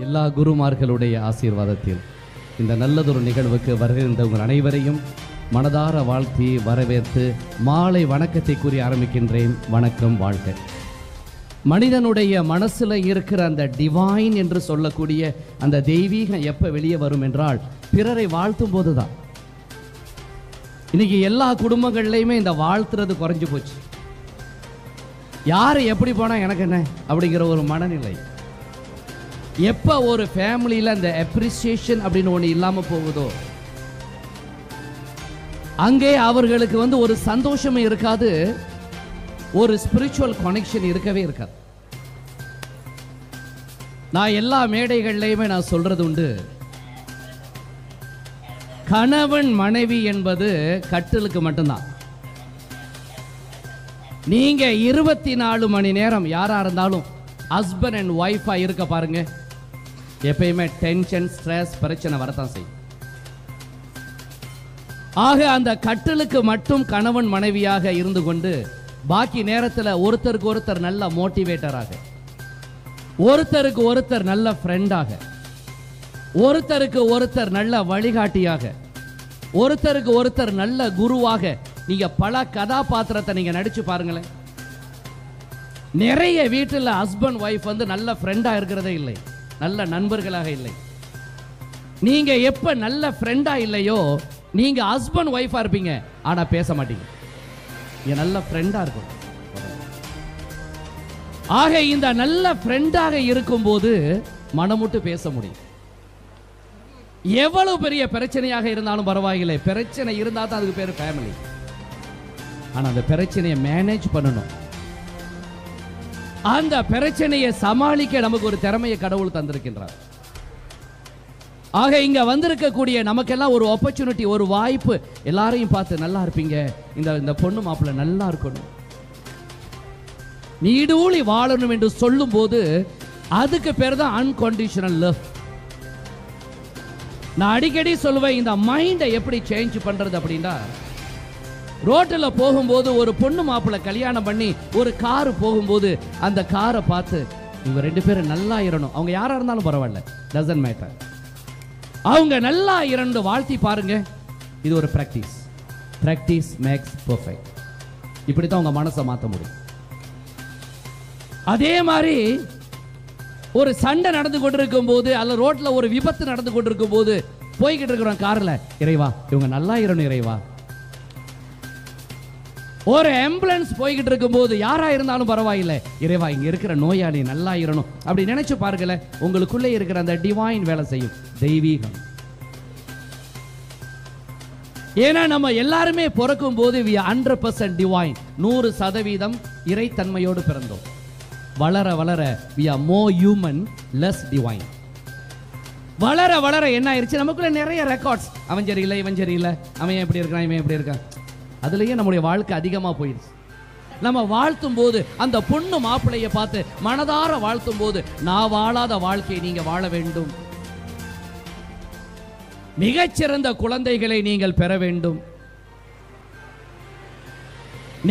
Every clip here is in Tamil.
எல்லா குருமார்களுடைய ஆசீர்வாதத்தில் இந்த நல்லதொரு நிகழ்வுக்கு வருகின்ற உங்கள் அனைவரையும் மனதார வாழ்த்தி வரவேற்று மாலை வணக்கத்தை கூறி ஆரம்பிக்கின்றேன். வணக்கம் வாழ்க. மனிதனுடைய மனசுல இருக்கிற அந்த டிவைன் என்று சொல்லக்கூடிய அந்த தெய்வீகம் எப்ப வெளியே வரும் என்றால் பிறரை வாழ்த்தும் போதுதான். இன்னைக்கு எல்லா குடும்பங்கள்லையுமே இந்த வாழ்த்துறது குறைஞ்சு போச்சு. யாரு எப்படி போனா எனக்கு என்ன? அப்படிங்கிற ஒரு மனநிலை. எப்ப ஒரு ஃபேமிலியில் அந்த அப்ரிசியேஷன் அப்படின்னு ஒன்று இல்லாம போகுதோ அங்கே அவர்களுக்கு வந்து ஒரு சந்தோஷமே இருக்காது ஒரு ஸ்பிரிச்சுவல் கனெக்ஷன் இருக்கவே இருக்காது. நான் எல்லா மேடைகள்லையுமே நான் சொல்றது உண்டு. கணவன் மனைவி என்பது கட்டிலுக்கு மட்டும்தான். நீங்க இருபத்தி நாலு மணி நேரம் யாரா இருந்தாலும் ஹஸ்பண்ட் அண்ட் ஒய்ஃபா இருக்க பாருங்க. எப்பயுமே டென்ஷன் ஸ்ட்ரெஸ் பிரச்சனை வரத்தான் செய்யும். ஆக அந்த கட்டிலுக்கு மட்டும் கணவன் மனைவியாக இருந்து கொண்டு பாக்கி நேரத்தில் ஒருத்தருக்கு ஒருத்தர் நல்ல மோட்டிவேட்டராக ஒருத்தருக்கு ஒருத்தர் நல்ல ஃப்ரெண்டாக ஒருத்தருக்கு ஒருத்தர் நல்ல வழிகாட்டியாக ஒருத்தருக்கு ஒருத்தர் நல்ல குருவாக நீங்க பல கதாபாத்திரத்தை நீங்க நடிச்சு பாருங்களேன். நிறைய வீட்டில் ஹஸ்பண்ட் ஒய்ஃப் வந்து நல்ல ஃப்ரெண்டாக இருக்கிறதே இல்லை. நல்ல நண்பர்களாக இல்லை. நீங்க எப்ப நல்ல ஃப்ரெண்டா இல்லையோ நீங்க ஹஸ்பண்ட் ஒய்ஃபா இருப்பீங்க. ஆனா பேச மாட்டீங்க. நீங்க நல்ல ஃப்ரெண்டா இருக்கும் ஆக இந்த நல்ல ஃப்ரெண்டாக இருக்கும்போது மனமுட்டு பேச முடியும். எவ்வளவு பெரிய பிரச்சனையாக இருந்தாலும் பரவாயில்லை. பிரச்சனை இருந்தால் தான் அதுக்கு பேரு ஃபேமிலி ஆனா அந்த பிரச்சனையை மேனேஜ் பண்ணணும். அந்த பிரச்சனையை சமாளிக்க நமக்கு ஒரு திறமையை கடவுள் தந்திருக்கின்றார். ஆக இங்க வந்திருக்கக்கூடிய நமக்கெல்லாம் ஒரு ஆப்பர்ச்சுனிட்டி ஒரு வாய்ப்பு. எல்லாரையும் பார்த்து நல்லா இருப்பீங்க. இந்த இந்த பொண்ணு மாப்பிள்ளை நல்லா இருக்கணும். நீடூழி வாழணும் என்று சொல்லும்போது அதுக்கு பேர் தான் அன்கண்டிஷனல் லவ் நான் அடிக்கடி சொல்லுவேன் இந்த மைண்டை எப்படி சேஞ்ச் பண்றது அப்படின்னா ரோட்டில் போகும்போது ஒரு பொண்ணு மாப்பிள்ளை கல்யாணம் பண்ணி ஒரு காரு போகும்போது அந்த காரை பார்த்து இவங்க ரெண்டு பேரும் நல்லா இறணும். அவங்க யாராக இருந்தாலும் பரவாயில்ல. டசன்ட் மேட்டர் அவங்க நல்லா இரண்டு வாழ்த்தி பாருங்க. இது ஒரு ப்ராக்டிஸ் ப்ராக்டிஸ் மேக்ஸ் பர்ஃபெக்ட் இப்படி தான் உங்க மனசை மாற்ற முடியும். அதே மாதிரி ஒரு சண்டை நடந்து கொண்டிருக்கும் போது அல்ல ரோட்ல ஒரு விபத்து நடந்து கொண்டிருக்கும் போது போய்கிட்டு இருக்கிறோம் கார்ல. இறைவா இவங்க நல்லா இறணும் இறைவா. ஒரு ஆம்புலன்ஸ் போய்கிட்டு இருக்கும்போது யாரா இருந்தாலும் பரவாயில்ல. இறைவா இங்க இருக்கிற நோயாளி நல்லா இருணும் அப்படி நினைச்சு பாருங்களேன் உங்களுக்குள்ளே இருக்கிற அந்த டிவைன் வேலை செய்யும். தெய்வீகம். ஏன்னா நம்ம எல்லாருமே பிறக்கும் போது வி ஹண்ட்ரட் பர்சன்ட் டிவைன் நூறு சதவீதம் இறைத்தன்மையோடு பிறந்தோம். வளர வளர we are more human less divine வளர வளர என்ன ஆயிருச்சு? நமக்குள்ள நிறைய ரெக்கார்ட்ஸ் அவன் சரியில்லை இவன் சரியில்லை. அவன் எப்படி இருக்கான் இவன் எப்படி இருக்கான்? அதுலயே நம்முடைய வாழ்க்கை அதிகமா போயிடுச்சு நம்ம வாழ்த்தும் போது அந்த பொண்ணு மாப்பிள்ளைய பார்த்து மனதார வாழ்த்தும் போது நான் வாழாத வாழ்க்கையை நீங்க வாழ வேண்டும். மிகச்சிறந்த குழந்தைகளை நீங்கள் பெற வேண்டும்.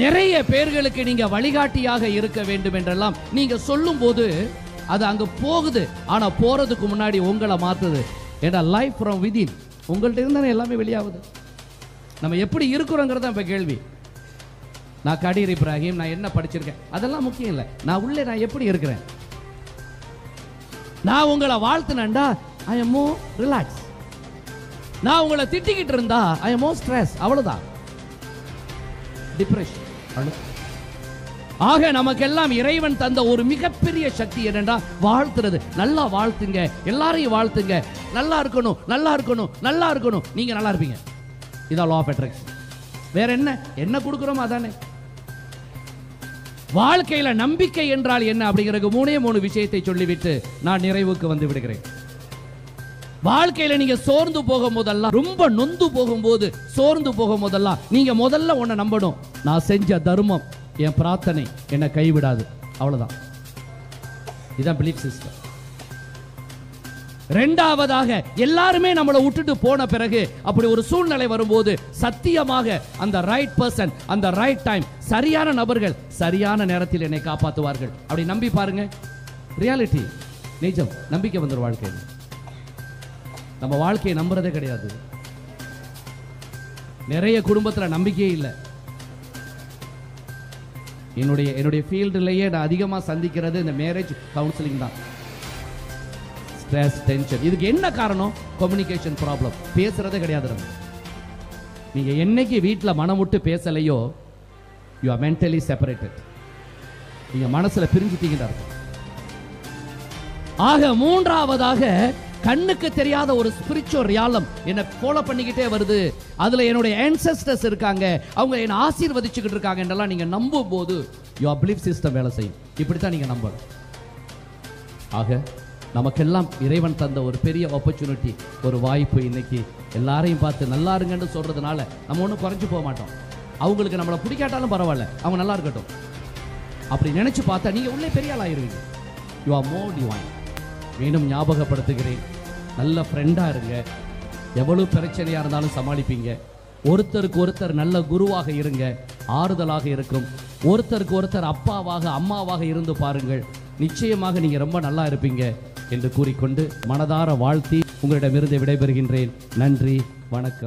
நிறைய பேர்களுக்கு நீங்க வழிகாட்டியாக இருக்க வேண்டும் என்றெல்லாம் நீங்க சொல்லும் போது அது அங்க போகுது. ஆனா போறதுக்கு முன்னாடி உங்களை மாத்துது. ஏன்னா லைஃப் ஃப்ரம் விதின் உங்கள்கிட்ட இருந்தானே எல்லாமே வெளியாகுது. நம்ம எப்படி இருக்கிறோங்கிறது இப்ப கேள்வி. நான் கடீர் இப்ராஹிம் நான் என்ன படிச்சிருக்கேன்? அதெல்லாம் முக்கியம் இல்லை. நான் உள்ளே நான் எப்படி இருக்கிறேன்? நான் உங்களை வாழ்த்துனேன்டா ஐ எம் மோ ரிலாக்ஸ் நான் உங்களை திட்டிக்கிட்டு இருந்தா ஐ எம் மோ ஸ்ட்ரெஸ் அவ்வளவுதான். டிப்ரெஷன் ஆக நமக்கெல்லாம் இறைவன் தந்த ஒரு மிகப்பெரிய சக்தி என்னென்றா வாழ்த்துறது. நல்லா வாழ்த்துங்க. எல்லாரையும் வாழ்த்துங்க. நல்லா இருக்கணும் நல்லா இருக்கணும் நல்லா இருக்கணும். நீங்க நல்லா இருப்பீங்க. இதான் லா ஆஃப் அட்ராக்ஷன் வேற என்ன? என்ன கொடுக்குறோமோ அதானே. வாழ்க்கையில நம்பிக்கை என்றால் என்ன அப்படிங்கிறது மூணே மூணு விஷயத்தை சொல்லிவிட்டு நான் நிறைவுக்கு வந்து விடுகிறேன். வாழ்க்கையில நீங்க சோர்ந்து போகும் போதெல்லாம் ரொம்ப நொந்து போகும்போது சோர்ந்து போகும் போதெல்லாம் நீங்க முதல்ல ஒன்ன நம்பணும். நான் செஞ்ச தர்மம் என் பிரார்த்தனை என்னை கைவிடாது. அவ்வளவுதான். இதான் பிலீஃப் சிஸ்டம் ரெண்டாவதாக எல்லாருமே நம்மளை விட்டுட்டு போன பிறகு அப்படி ஒரு சூழ்நிலை வரும்போது சத்தியமாக அந்த ரைட் பர்சன் அந்த ரைட் டைம் சரியான நபர்கள் சரியான நேரத்தில் என்னை காப்பாற்றுவார்கள். அப்படி நம்பி பாருங்க. ரியாலிட்டி நிஜம். நம்பிக்கை வந்துடும் வாழ்க்கையில். நம்ம வாழ்க்கையை நம்புறதே கிடையாது. நிறைய குடும்பத்துல நம்பிக்கையே இல்லை. என்னுடைய என்னுடைய ஃபீல்டுலயே நான் அதிகமா சந்திக்கிறது இந்த மேரேஜ் கவுன்சிலிங் தான். ஸ்ட்ரெஸ் டென்ஷன் இதுக்கு என்ன காரணம்? கம்யூனிகேஷன் ப்ராப்ளம் பேசுறதே கிடையாது நம்ம. நீங்க என்னைக்கு வீட்டில் மனம் விட்டு பேசலையோ யூ ஆர் மென்டலி செப்பரேட்டட் நீங்க மனசுல பிரிஞ்சுட்டீங்க ஆக மூன்றாவதாக கண்ணுக்கு தெரியாத ஒரு ஸ்பிரிச்சுவல் ரியாலம் என்னை ஃபாலோ பண்ணிக்கிட்டே வருது. அதுல என்னுடைய ஆன்சஸ்டர்ஸ் இருக்காங்க. அவங்க என்னை ஆசீர்வதிச்சுக்கிட்டு இருக்காங்க என்றெல்லாம் நீங்க நம்பும் போது யுவர் பிலீஃப் சிஸ்டம் வேலை செய்யும். இப்படித்தான் நீங்க நம்பணும். ஆக நமக்கெல்லாம் இறைவன் தந்த ஒரு பெரிய ஆப்பர்ச்சுனிட்டி ஒரு வாய்ப்பு இன்னைக்கு. எல்லாரையும் பார்த்து நல்லா இருங்கன்னு சொல்றதுனால நம்ம ஒன்றும் குறைஞ்சு போக மாட்டோம். அவங்களுக்கு நம்மளை பிடிக்காட்டாலும் பரவாயில்ல. அவங்க நல்லா இருக்கட்டும். அப்படி நினைச்சு பார்த்தா நீங்கள் உள்ளே பெரிய ஆள் ஆயிருவீங்க. யூ ஆர் மோர் டிவைன் மீண்டும் ஞாபகப்படுத்துகிறேன். நல்ல ஃப்ரெண்டா இருங்க. எவ்வளோ பிரச்சனையா இருந்தாலும் சமாளிப்பீங்க. ஒருத்தருக்கு ஒருத்தர் நல்ல குருவாக இருங்க. ஆறுதலாக இருக்கும். ஒருத்தருக்கு ஒருத்தர் அப்பாவாக அம்மாவாக இருந்து பாருங்கள். நிச்சயமாக நீங்கள் ரொம்ப நல்லா இருப்பீங்க. என்று கூறிக்கொண்டு மனதார வாழ்த்தி உங்களிடமிருந்து விடைபெறுகின்றேன். நன்றி வணக்கம்.